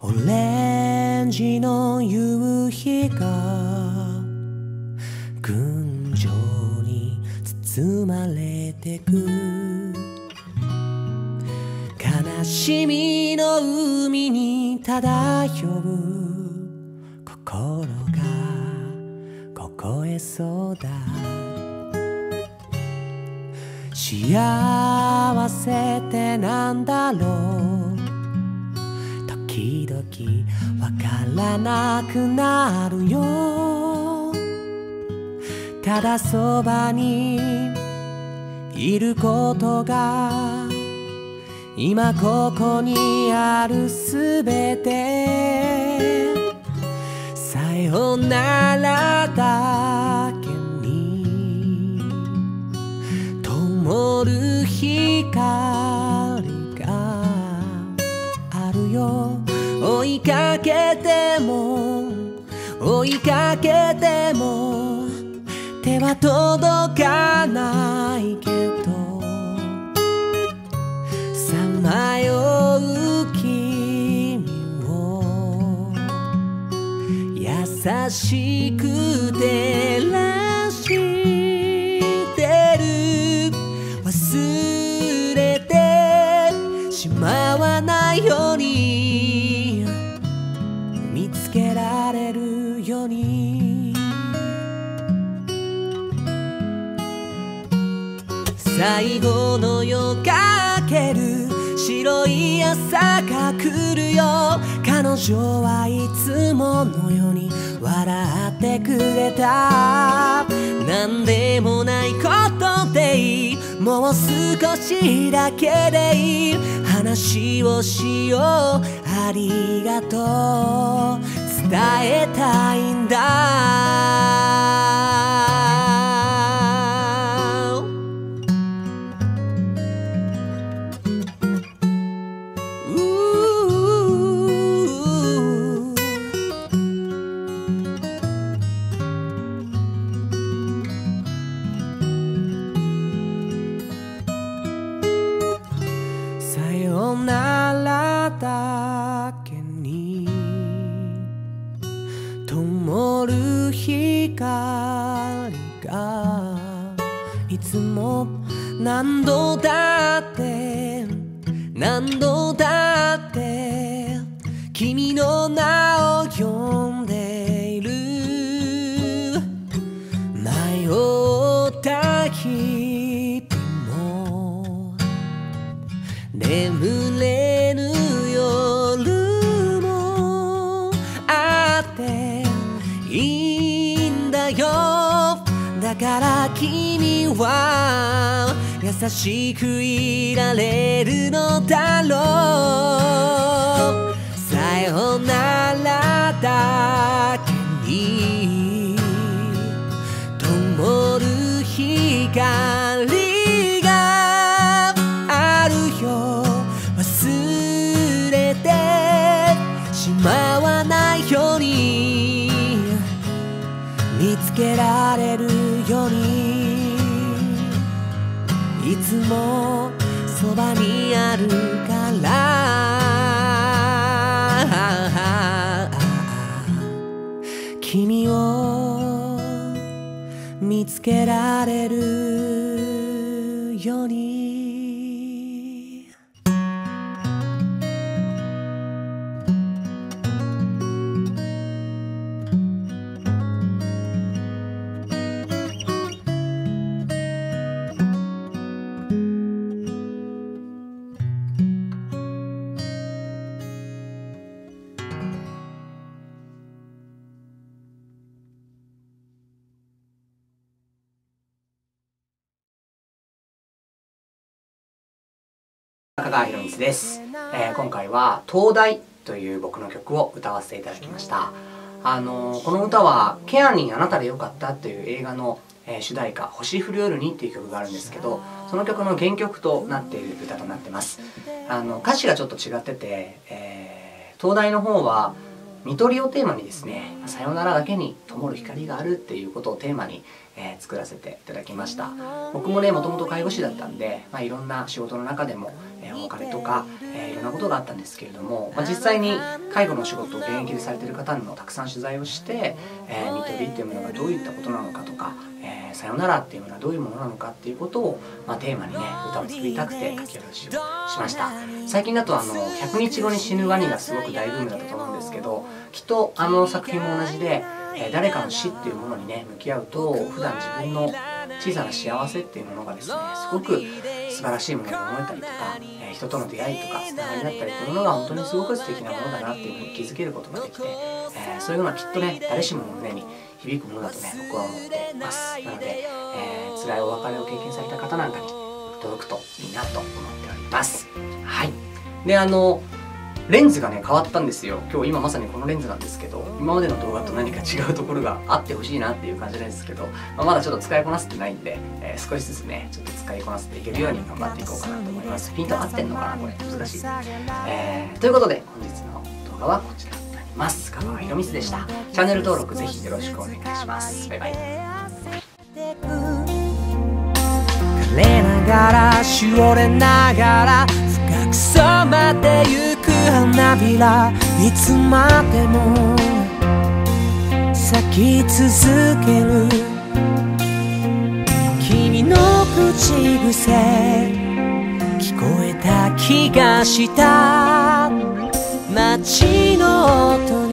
オレンジの夕日が群青に包まれてく。悲しみの海に漂う。心が凍えそうだ。幸せってなんだろう。わからなくなるよ。ただそばにいることが今ここにあるすべて。さよならだけに灯る光があるよ。追いかけても追いかけても手は届かないけどさまよう君を優しく照ら最後の夜かける白い朝が来るよ彼女はいつものように笑ってくれた。何でもないことでいい。もう少しだけでいい。話をしよう。ありがとう。伝えたいんだ。ならだけに灯る光がいつも何度だって何度だって君の名を呼んでいる。迷った日だから君は優しくいられるのだろう。さよならだけに灯る光があるよ忘れてしまわないよう。に見つけられるにいつもそばにあるから。君を見つけられるように。中川博光です、えー今回は「東大」という僕の曲を歌わせていただきました。あのーこの歌は「ケアにあなたでよかった」という映画の、えー主題歌「星降る夜に」っていう曲があるんですけどその曲の原曲となっている歌となってます。あの歌詞がちょっと違ってて、えー東大の方は見取りをテーマにですね「さよならだけに灯る光がある」っていうことをテーマに、えー作らせていただきました。僕もねもともと介護士だったんで、まあ、いろんな仕事の中でも、別れとか、えーいろんなことがあったんですけれども、まあ、実際に介護の仕事を現役でされてる方にもたくさん取材をして「えー、看取り」っていうものがどういったことなのかとか「えー、さよなら」っていうものはどういうものなのかっていうことを、まあ、テーマにね歌を作りたくて書き下ろしをしました。最近だとあの「100日後に死ぬワニ」がすごく大ブームだったと思うんですけどきっとあの作品も同じで、えー、誰かの死っていうものにね向き合うと普段自分の小さな幸せっていうものがですねすごく素晴らしいものに思えたりとか、えー、人との出会いとかつながりだったりというものが本当にすごく素敵なものだなっていうふうに気づけることができて、えー、そういうのはきっとね誰しもの胸に響くものだとね僕は思ってます。なので、えー、辛いお別れを経験された方なんかに届くといいなと思っております。はい。であのレンズがね変わったんですよ。今日今まさにこのレンズなんですけど今までの動画と何か違うところがあってほしいなっていう感じなんですけど、まあ、まだちょっと使いこなせてないんで、えー、少しずつねちょっと使いこなせていけるように頑張っていこうかなと思います。ピント合ってんのかなこれ。難しい、えー、ということで本日の動画はこちらになります。香川ひろみつでした。チャンネル登録ぜひよろしくお願いします。バイバイ。ってゆく花びらいつまでも咲き続ける。君の口癖聞こえた気がした。街の音